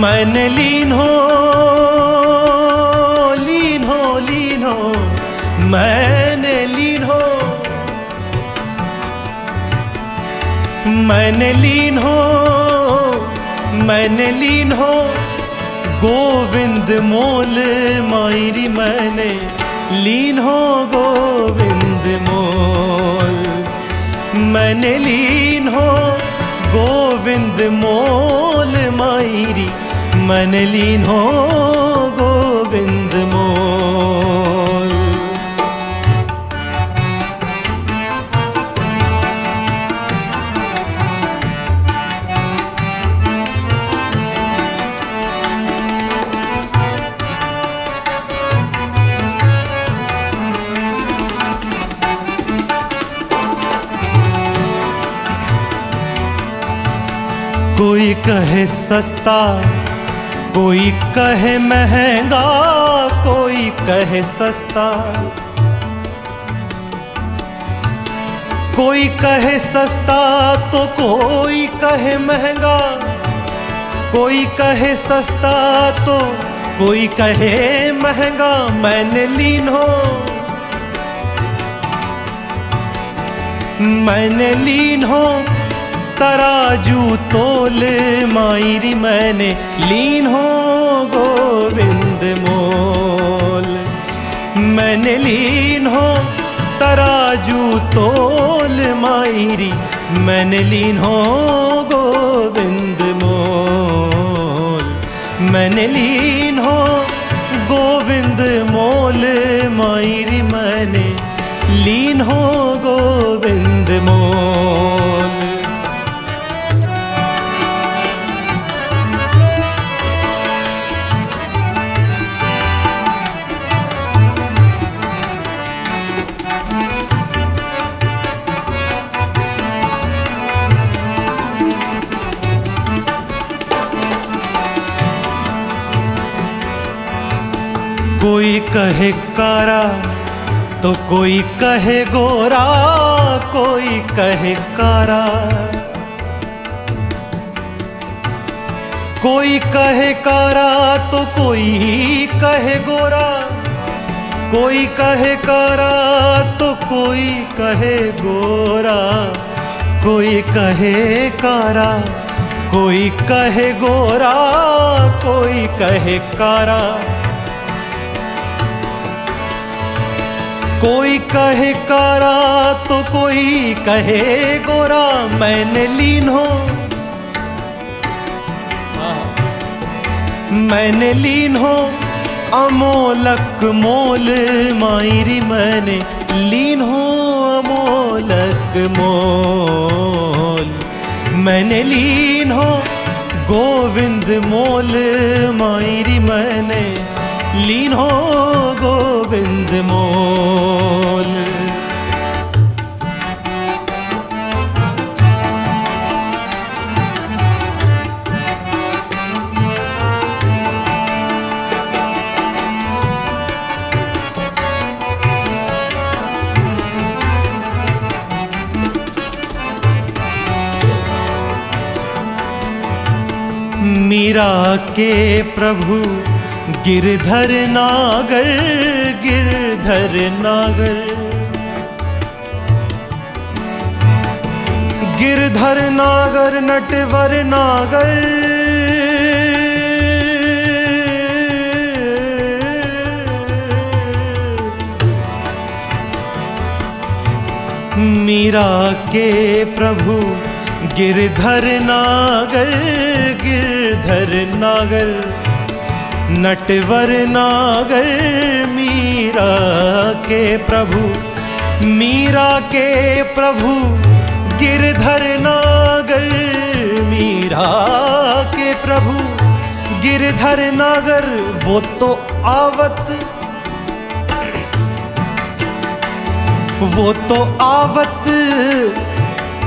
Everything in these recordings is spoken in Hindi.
मन लीन हो लीन हो लीन हो, मन लीन हो। मन लीन हो, मन लीन हो। गोविंद मोल मायरी मैंने लीन हो, गोविंद मोल। मैंने लीन हो, गोविंद मोल मन लीन हो गोविंद मोल। कोई कहे सस्ता कोई कहे महँगा, कोई कहे सस्ता। कोई कहे सस्ता तो कोई कहे महँगा। कोई कहे सस्ता तो कोई कहे महँगा, मैंने लीन हो। मैंने लीन हो। तराजू तोल मायरी मैंने लीन हो गोविंद मोल। मैंने लीन हो तराजू तोल मायरी, मैंने लीन हो गोविंद मोल। मैंने लीन हो गोविंद मोल मायरी मैंने लीन हो गोविंद कोई कहे कारा तो कोई कहे गोरा, कोई कहे कारा। कोई कहे कारा तो कोई कहे गोरा। कोई कहे कारा तो कोई कहे गोरा। कोई कहे कारा, कोई कहे गोरा, कोई कहे कारा। कोई कहे, कारा तो कोई कहे, गोरा मैंने लीन हो। मैंने लीन हो, अमोलक मोल मायरी मैंने लीन हो, अमोलक मोल। मैंने लीन हो, गोविंद मोल मायरी मैंने लीन हो। मीरा के प्रभु, गिरधर नागर गिरधर नागर। गिरधर नागर, नटवर नागर। मीरा के प्रभु, गिरधर नागर। गिरधर नागर, नटवर नागर, मीरा के प्रभु, मीरा के प्रभु, गिरधर नागर, मीरा के प्रभु, गिरधर नागर, वो तो आवत, वो तो आवत,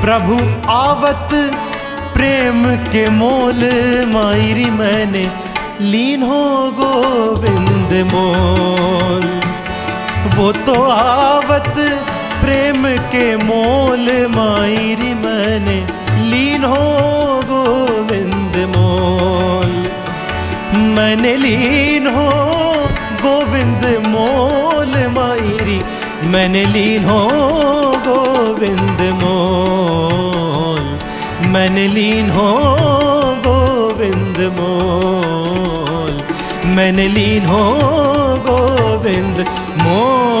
प्रभु आवत। प्रेम के मोल मायरी मैंने लीन हो गोविंद मोल। वो तो आवत प्रेम के मोल मायरी मैंने लीन हो गोविंद मोल। मैंने लीन हो गोविंद मोल मायरी, मैंने लीन हो गोविंद मैंने लीन हो गोविंद मोल। मन लीन हो गोविंद मोल।